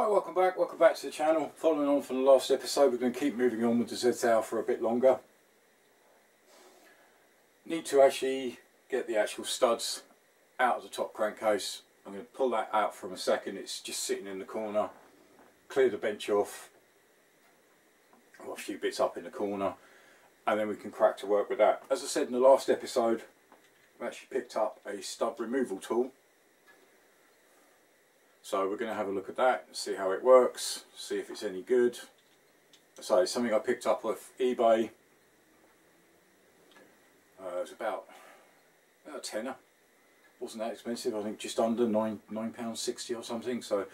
Right, welcome back, welcome back to the channel. Following on from the last episode, we're going to keep moving on with the Z-Tail for a bit longer. Need to actually get the actual studs out of the top crankcase. I'm going to pull that out from a second, it's just sitting in the corner. Clear the bench off. Got a few bits up in the corner. And then we can crack to work with that. As I said in the last episode, I've actually picked up a stud removal tool so we're going to have a look at that, see how it works, see if it's any good. So something I picked up off eBay. Uh, it was about, about a tenner. Wasn't that expensive, I think just under nine nine pounds sixty or something. So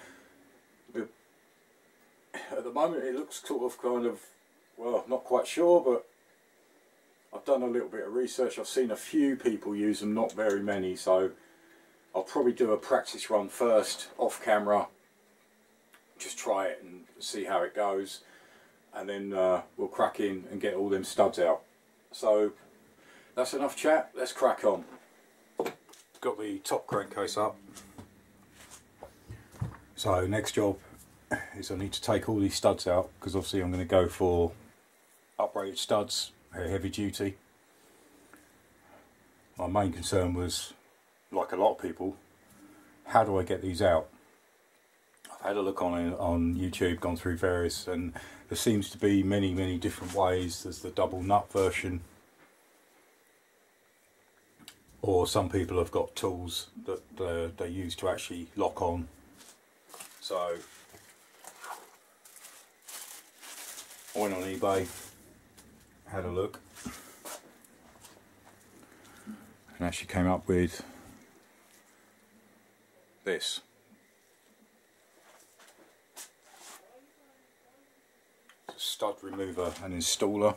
at the moment it looks sort of kind of well, not quite sure, but I've done a little bit of research. I've seen a few people use them, not very many. So I'll probably do a practice run first off camera just try it and see how it goes. And then uh, we'll crack in and get all them studs out. So that's enough chat. Let's crack on. Got the top crankcase up. So next job is I need to take all these studs out because obviously I'm going to go for uprated studs. Heavy duty. My main concern was like a lot of people, how do I get these out? I've had a look on on YouTube, gone through various, and there seems to be many, many different ways. There's the double nut version, or some people have got tools that uh, they use to actually lock on. So, I went on eBay, had a look, and actually came up with this. stud remover and installer.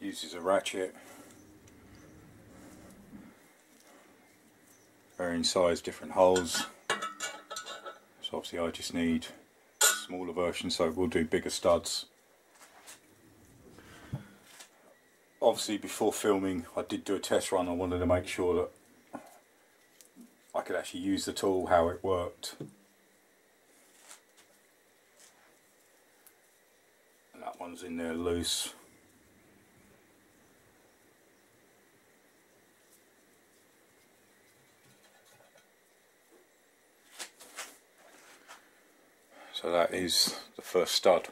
Uses a ratchet. Varying size, different holes. So obviously I just need smaller version so we'll do bigger studs. Obviously before filming I did do a test run. I wanted to make sure that I could actually use the tool how it worked. And that one's in there loose. So that is the first stud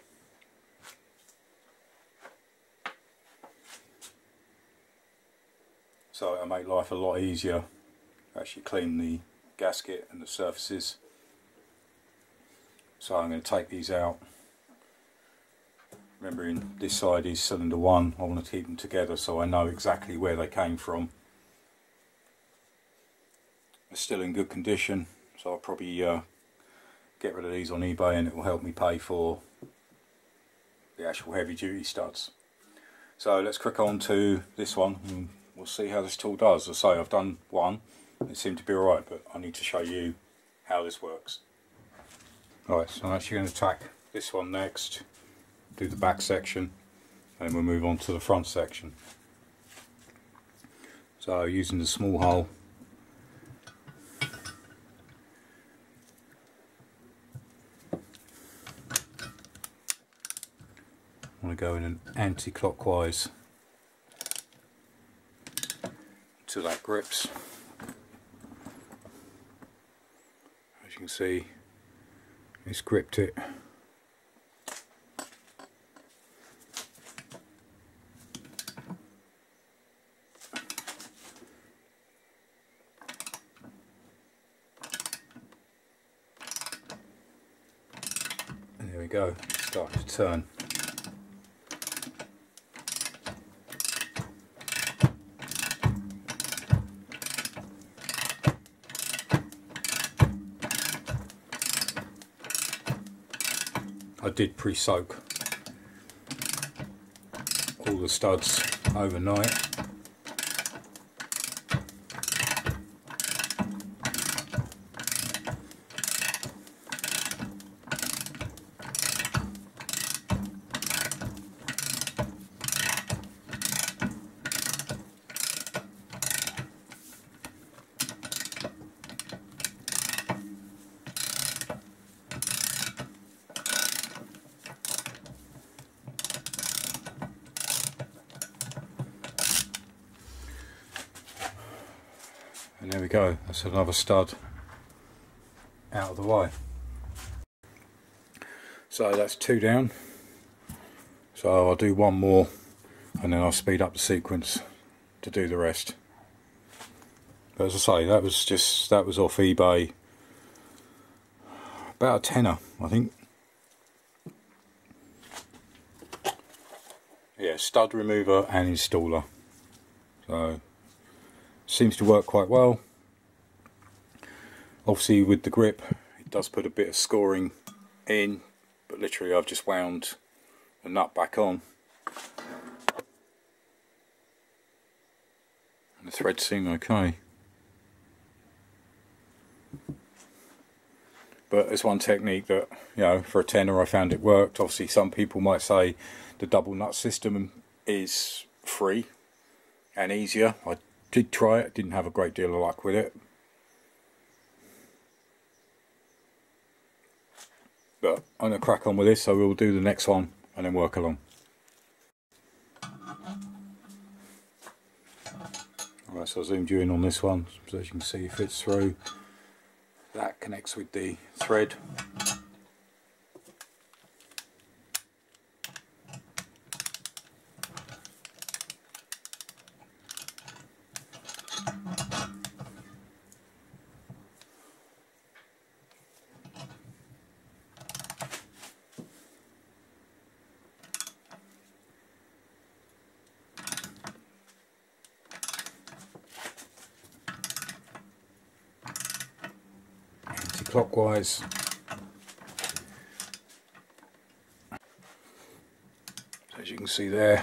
so it'll make life a lot easier. Actually clean the gasket and the surfaces. So I'm going to take these out. Remembering this side is cylinder 1 I want to keep them together so I know exactly where they came from. They're still in good condition so I'll probably uh, get rid of these on eBay and it will help me pay for the actual heavy duty studs. So let's click on to this one we'll see how this tool does. As I say, I've done one, it seemed to be alright, but I need to show you how this works. Alright, so I'm actually going to tack this one next, do the back section, and we'll move on to the front section. So using the small hole, I want to go in an anti-clockwise till that grips. As you can see, it's gripped it. And there we go, start to turn. I did pre-soak all the studs overnight and there we go. That's another stud out of the way. So that's two down. So I'll do one more and then I'll speed up the sequence to do the rest. But as I say that was just that was off eBay. About a tenner I think. Yeah stud remover and installer. So seems to work quite well. Obviously with the grip it does put a bit of scoring in but literally I've just wound the nut back on. And the threads seem okay. But it's one technique that you know for a tenner I found it worked. Obviously some people might say the double nut system is free and easier. I did try it didn't have a great deal of luck with it. But I'm going to crack on with this so we'll do the next one and then work along. Alright, so I zoomed you in on this one so as you can see it fits through that connects with the thread clockwise. As you can see there,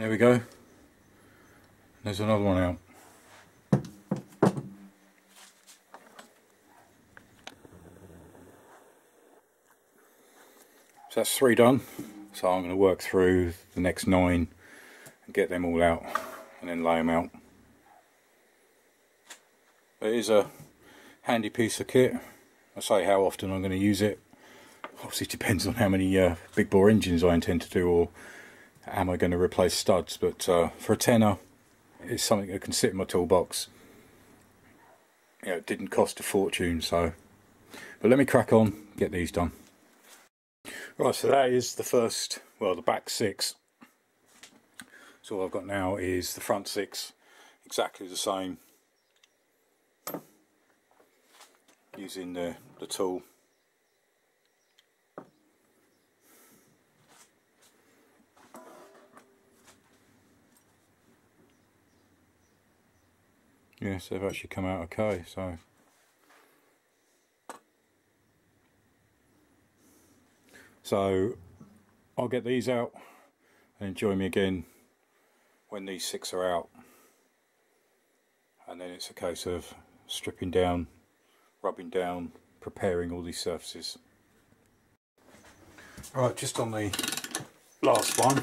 There we go. There's another one out. So that's three done. So I'm going to work through the next nine and get them all out and then lay them out. It is a handy piece of kit. I say how often I'm going to use it. Obviously it depends on how many uh, big bore engines I intend to do or am I going to replace studs? But uh, for a tenner it's something that can sit in my toolbox. You know, it didn't cost a fortune so. But let me crack on get these done. Right so that is the first well the back six. So all I've got now is the front six exactly the same. Using the, the tool they've actually come out okay so. So I'll get these out and join me again when these six are out. And then it's a case of stripping down rubbing down preparing all these surfaces. Right just on the last one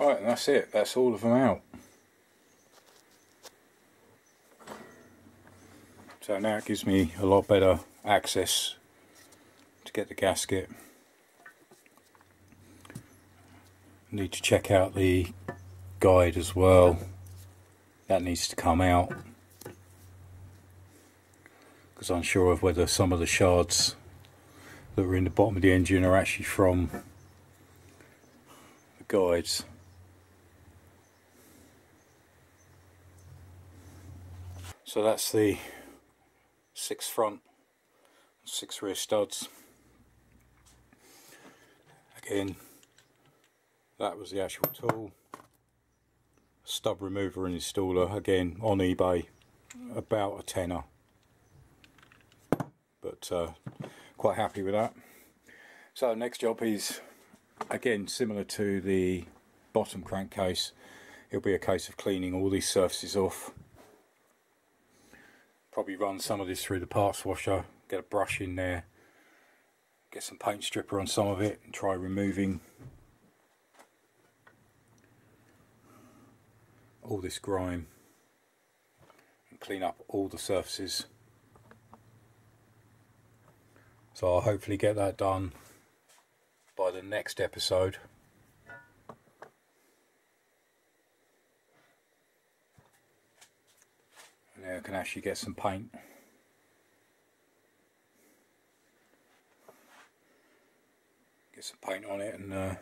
Right, and that's it. That's all of them out. So now it gives me a lot better access to get the gasket. Need to check out the guide as well. That needs to come out. Because I'm sure of whether some of the shards that were in the bottom of the engine are actually from the guides. So that's the six front, six rear studs. Again, that was the actual tool. Stud remover and installer, again on eBay, about a tenner. But uh, quite happy with that. So next job is, again, similar to the bottom crankcase. It'll be a case of cleaning all these surfaces off probably run some of this through the parts washer, get a brush in there, get some paint stripper on some of it and try removing all this grime and clean up all the surfaces. So I'll hopefully get that done by the next episode. Can actually get some paint. Get some paint on it and uh,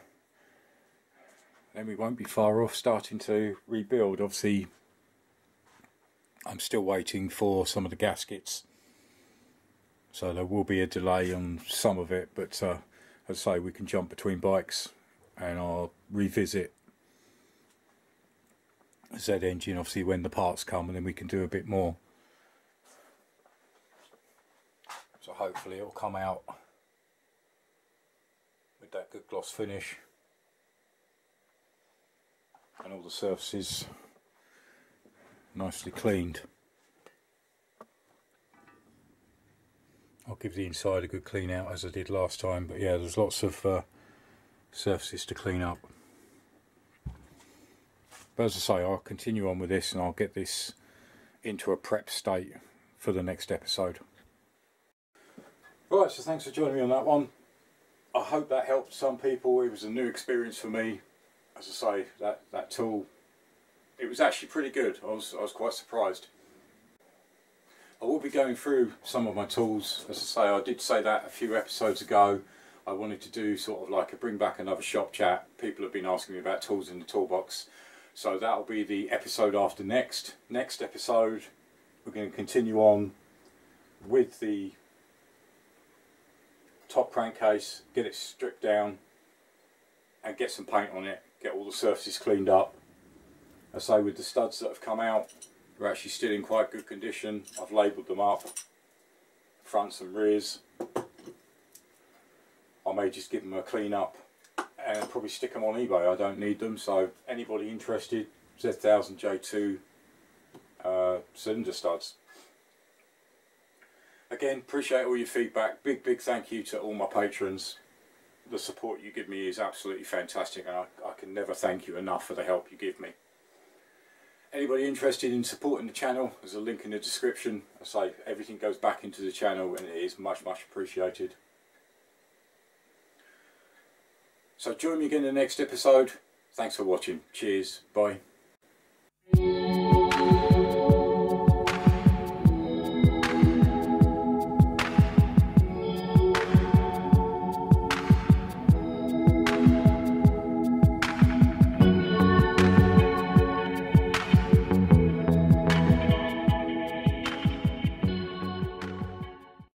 then we won't be far off starting to rebuild. Obviously I'm still waiting for some of the gaskets so there will be a delay on some of it but uh, as I say we can jump between bikes and I'll revisit Z engine obviously when the parts come and then we can do a bit more. So hopefully it'll come out with that good gloss finish. And all the surfaces nicely cleaned. I'll give the inside a good clean out as I did last time but yeah there's lots of uh, surfaces to clean up but as I say, I'll continue on with this and I'll get this into a prep state for the next episode. Right, so thanks for joining me on that one. I hope that helped some people. It was a new experience for me. As I say, that, that tool, it was actually pretty good. I was, I was quite surprised. I will be going through some of my tools. As I say, I did say that a few episodes ago. I wanted to do sort of like a bring back another shop chat. People have been asking me about tools in the toolbox. So that'll be the episode after next. Next episode, we're going to continue on with the top crankcase, get it stripped down and get some paint on it, get all the surfaces cleaned up. I say with the studs that have come out, they're actually still in quite good condition. I've labelled them up, fronts and rears. I may just give them a clean up and probably stick them on eBay. I don't need them, so anybody interested, Z1000J2 uh, cylinder studs. Again, appreciate all your feedback. Big, big thank you to all my patrons. The support you give me is absolutely fantastic and I, I can never thank you enough for the help you give me. Anybody interested in supporting the channel, there's a link in the description. I say everything goes back into the channel and it is much, much appreciated. So join me again in the next episode. Thanks for watching. Cheers. Bye.